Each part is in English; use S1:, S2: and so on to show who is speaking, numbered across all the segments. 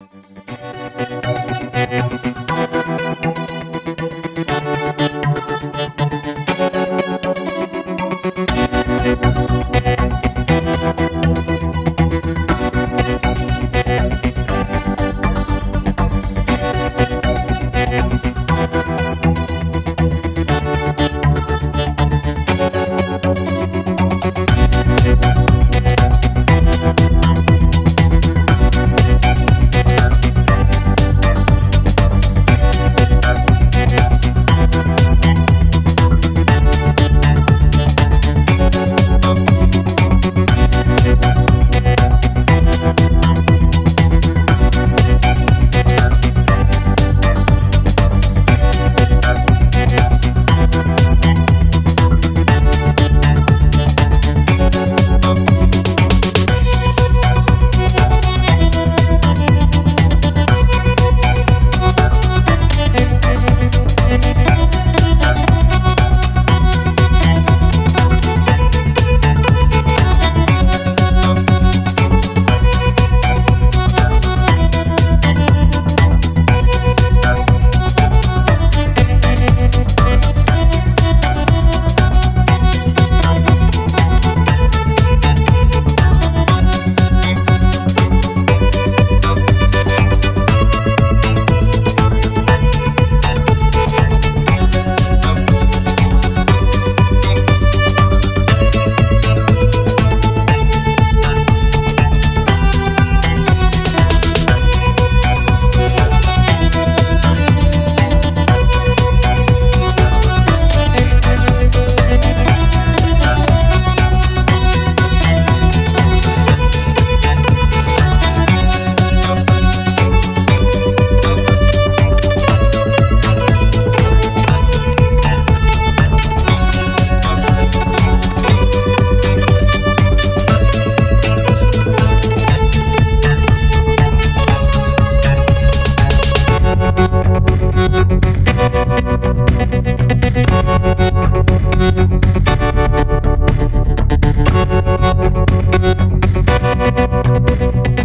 S1: Thank you.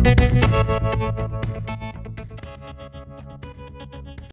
S2: Música